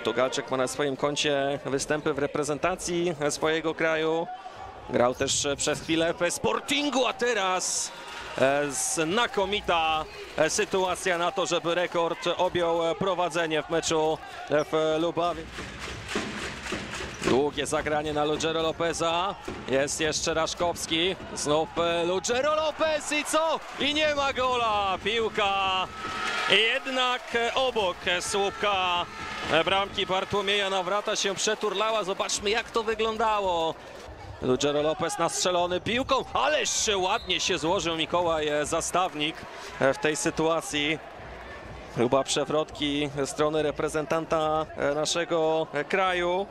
Portugalczyk ma na swoim koncie występy w reprezentacji swojego kraju. Grał też przez chwilę w Sportingu, a teraz e, znakomita e, sytuacja na to, żeby rekord objął prowadzenie w meczu w Lubawie. Długie zagranie na Lugero Lopeza. Jest jeszcze Raszkowski. Znów e, Lugero Lopez i co? I nie ma gola. Piłka jednak obok słupka bramki Bartłomieja Nawrata się przeturlała. Zobaczmy jak to wyglądało. Lugero Lopez nastrzelony piłką, ależ ładnie się złożył Mikołaj e, Zastawnik e, w tej sytuacji. Chyba przewrotki ze strony reprezentanta e, naszego kraju.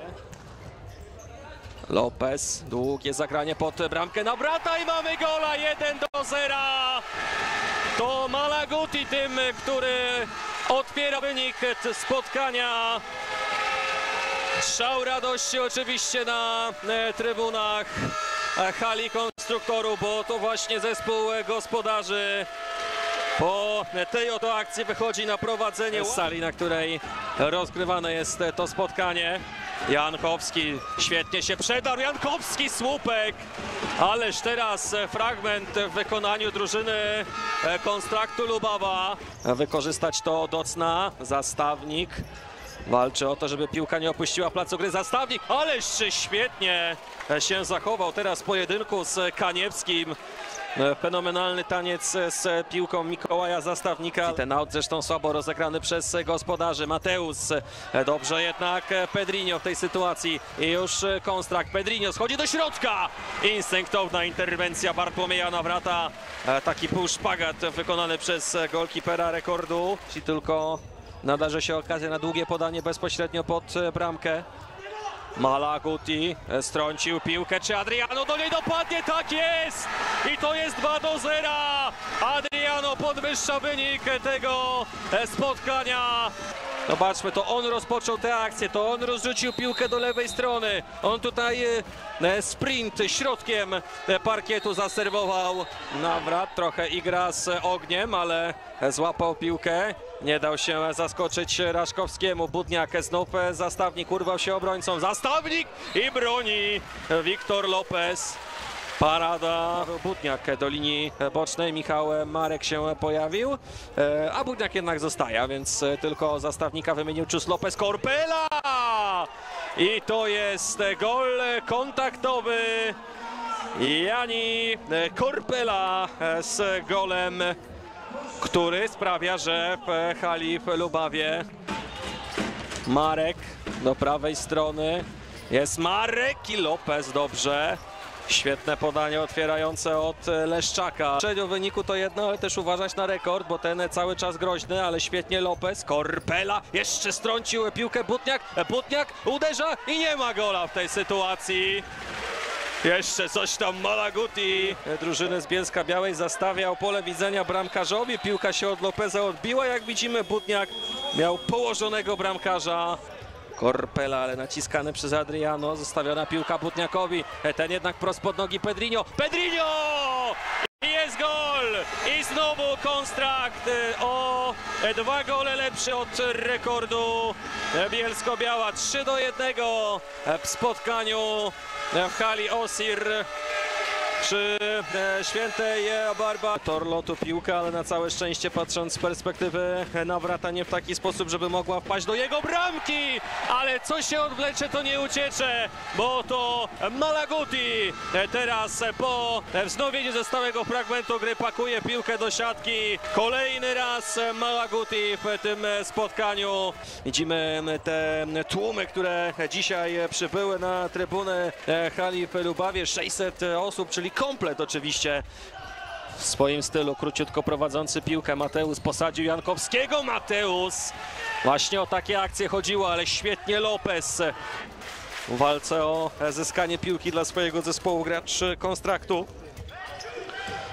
Lopez, długie zagranie pod bramkę na brata i mamy gola 1 do 0. To Malaguti tym, który otwiera wynik spotkania. Szał radości oczywiście na e, trybunach e, hali konstruktorów, bo to właśnie zespół gospodarzy po tej oto akcji wychodzi na prowadzenie sali, na której rozgrywane jest to spotkanie. Jankowski świetnie się przedarł. Jankowski słupek. Ależ teraz fragment w wykonaniu drużyny e, Konstraktu Lubawa. Wykorzystać to Docna, zastawnik. Walczy o to, żeby piłka nie opuściła placu gry. Zastawnik, ależ świetnie się zachował teraz w pojedynku z Kaniewskim. E, Fenomenalny taniec z piłką Mikołaja Zastawnika. Ten aut zresztą słabo rozegrany przez gospodarzy. Mateus, e, dobrze jednak e, Pedrinho w tej sytuacji. I już e, Konstrakt. Pedrinho schodzi do środka. Instynktowna interwencja Bartłomieja Nawrata. E, Taki półszpagat wykonany przez e, golkipera rekordu. Jeśli tylko nadarzy się okazja na długie podanie bezpośrednio pod e, bramkę. Malaguti e, strącił piłkę, czy Adriano do niej dopadnie? Tak jest! I to jest 2 do 0! Adriano podwyższa wynik tego e, spotkania. Zobaczmy, to on rozpoczął tę akcję, to on rozrzucił piłkę do lewej strony. On tutaj e, e, sprint środkiem e, parkietu zaserwował. Nawrat trochę igra z ogniem, ale złapał piłkę. Nie dał się zaskoczyć Raszkowskiemu. Budniak znów zastawnik urwał się obrońcą. Zastawnik i broni Wiktor Lopez. Parada Budniak do linii bocznej. Michał Marek się pojawił, e, a Budniak jednak zostaje, więc e, tylko zastawnika wymienił Czus Lopez Korpela. I to jest gol kontaktowy. Jani Korpela z golem który sprawia, że w hali w Lubawie Marek do prawej strony jest Marek i Lopez dobrze. Świetne podanie otwierające od Leszczaka. Przedział wyniku to jedno, ale też uważać na rekord, bo ten cały czas groźny, ale świetnie Lopez. Korpela jeszcze strącił piłkę Butniak. Butniak uderza i nie ma gola w tej sytuacji. Jeszcze coś tam Malaguti. Drużyny z Bielska Białej zastawiał pole widzenia bramkarzowi. Piłka się od Lopeza odbiła. Jak widzimy Butniak miał położonego bramkarza. Korpela, ale naciskany przez Adriano. Zostawiona piłka Butniakowi. Ten jednak prost pod nogi Pedrinho. Pedrinho! Jest gol! I znowu kontrakt o dwa gole lepszy od rekordu Bielsko-Biała. 3 do 1 w spotkaniu w hali Osir przy e, świętej Barba. Torlotu piłka, ale na całe szczęście patrząc z perspektywy nawrata nie w taki sposób, żeby mogła wpaść do jego bramki, ale co się odwlecze to nie uciecze, bo to Malaguti teraz po wznowieniu ze stałego fragmentu gry pakuje piłkę do siatki. Kolejny raz Malaguti w tym spotkaniu. Widzimy te tłumy, które dzisiaj przybyły na trybunę hali w Lubawie. 600 osób, czyli komplet oczywiście w swoim stylu, króciutko prowadzący piłkę. Mateusz posadził Jankowskiego. Mateusz! Właśnie o takie akcje chodziło, ale świetnie Lopez w walce o zyskanie piłki dla swojego zespołu gracz Konstraktu.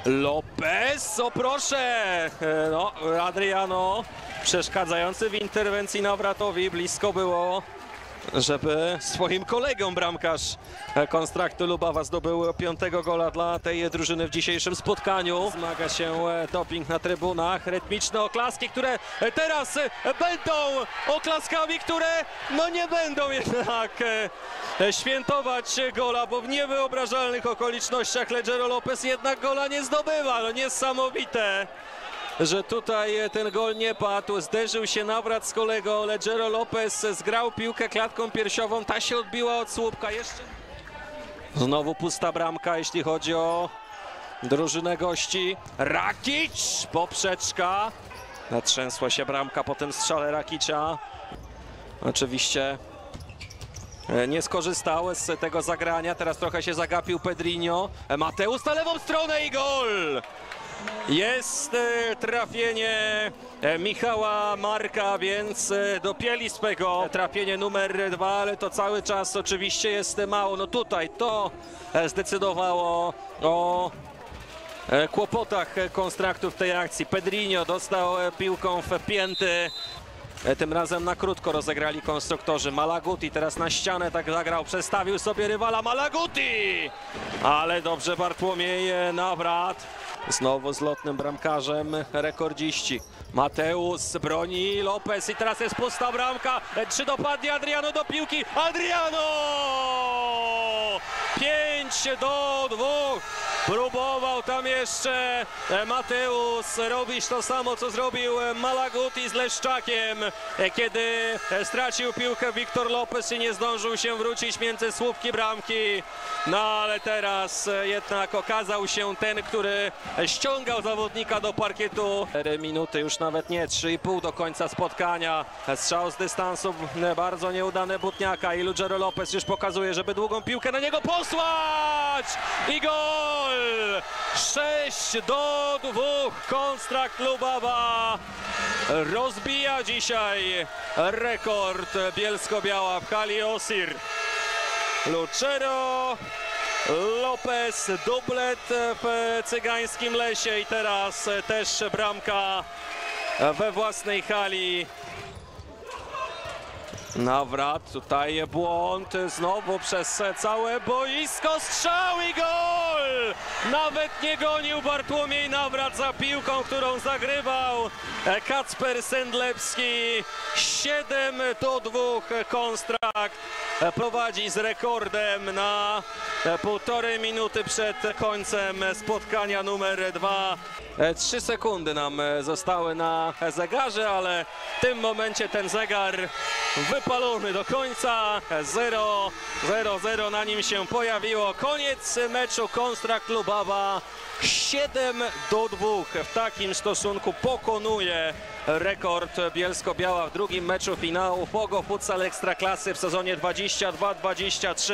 Lopez, o proszę! E, No, Adriano przeszkadzający w interwencji Nawratowi. Blisko było żeby swoim kolegom bramkarz Konstraktu Lubawa zdobył piątego gola dla tej drużyny w dzisiejszym spotkaniu. Zmaga się e, doping na trybunach, rytmiczne oklaski, które teraz e, będą oklaskami, które no nie będą jednak e, świętować gola, bo w niewyobrażalnych okolicznościach Legero Lopez jednak gola nie zdobywa. No niesamowite że tutaj ten gol nie padł. Zderzył się nawrat z kolego Legero Lopez, zgrał piłkę klatką piersiową, ta się odbiła od słupka. Jeszcze znowu pusta bramka, jeśli chodzi o drużynę gości. Rakic, poprzeczka. Natrzęsła się bramka po tym strzale Rakicza. Oczywiście e, nie skorzystał z tego zagrania. Teraz trochę się zagapił Pedrinho. Mateusz na lewą stronę i gol! Jest e, trafienie e, Michała Marka, więc e, do Pielispego trafienie numer dwa, ale to cały czas oczywiście jest mało. No tutaj to zdecydowało o kłopotach e, konstraktu w tej akcji. Pedrinho dostał piłką w pięty. Tym razem na krótko rozegrali konstruktorzy. Malaguti teraz na ścianę tak zagrał, przestawił sobie rywala Malaguti! Ale dobrze Bartłomiej Nawrat. Znowu z lotnym bramkarzem rekordziści. Mateusz broni Lopez i teraz jest pusta bramka. Czy dopadnie Adriano do piłki? Adriano! 5 do 2. Próbował tam jeszcze e, Mateusz robić to samo, co zrobił e, Malaguti z Leszczakiem, e, kiedy stracił piłkę Wiktor Lopez i nie zdążył się wrócić między słupki bramki. No ale teraz jednak okazał się ten, który ściągał zawodnika do parkietu. 4 minuty, już nawet nie, 3,5 do końca spotkania. Strzał z dystansu, bardzo nieudane Butniaka i Lugero Lopez już pokazuje, żeby długą piłkę na niego posłać! I gol! 6 do 2. Konstrakt Lubawa rozbija dzisiaj rekord Bielsko-Biała w hali Osir. Lucero Lopez, dublet w cygańskim lesie i teraz też bramka we własnej hali. Nawrat, tutaj błąd, znowu przez całe boisko, strzał i gol! Nawet nie gonił Bartłomiej Nawrat za piłką, którą zagrywał Kacper Sendlepski. 7 do 2 Konstrakt prowadzi z rekordem na półtorej minuty przed końcem spotkania numer 2. Trzy sekundy nam zostały na zegarze, ale w tym momencie ten zegar wypalony do końca. 0, 0, 0 na nim się pojawiło. Koniec meczu Konstrakt Lubawa. 7 do 2 w takim stosunku pokonuje rekord Bielsko-Biała w drugim meczu finału Pogo Futsal Ekstraklasy w sezonie 22-23.